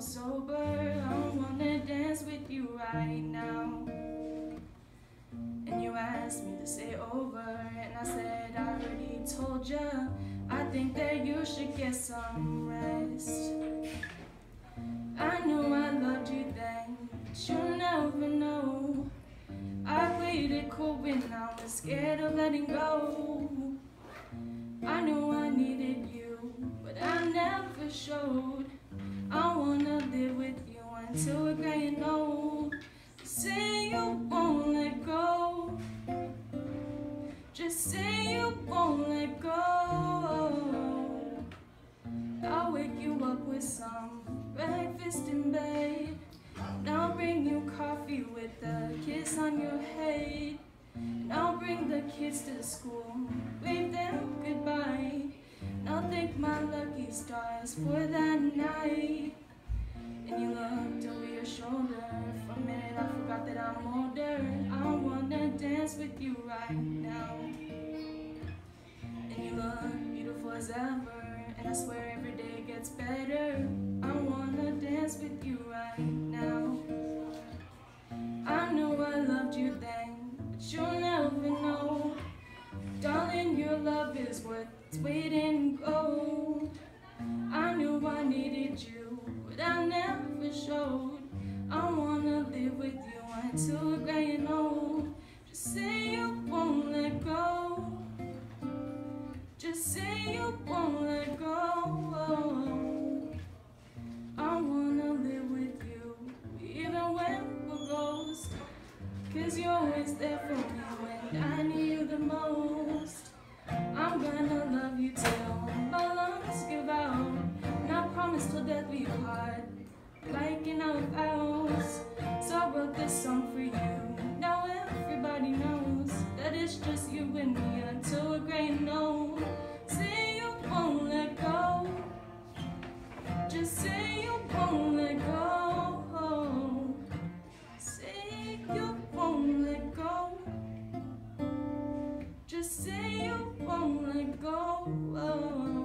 sober. I wanna dance with you right now. And you asked me to stay over, and I said I already told ya. I think that you should get some rest. I knew I loved you then, but you'll never know. I played it cool when I was scared of letting go. I knew I needed you, but I never showed. I wanna live with you until we're gray and old. Say you won't let go. Just say you won't let go. I'll wake you up with some breakfast in bed. And I'll bring you coffee with a kiss on your head. And I'll bring the kids to school, wave them I'll thank my lucky stars for that night. And you looked over your shoulder. For a minute, I forgot that I'm older. I wanna dance with you right now. And you look beautiful as ever. And I swear every day gets better. I wanna dance weight in gold. I knew I needed you, but I never showed. I wanna live with you until gray and old. Just say you won't let go. Just say you won't let go. I wanna live with you, even when we're ghosts. Cause you're always there for me when I need you the most. Part, like in our vows. So I wrote this song for you. Now everybody knows that it's just you and me until gray and old. Say you won't let go. Just say you won't let go. Say you won't let go. Just say you won't let go.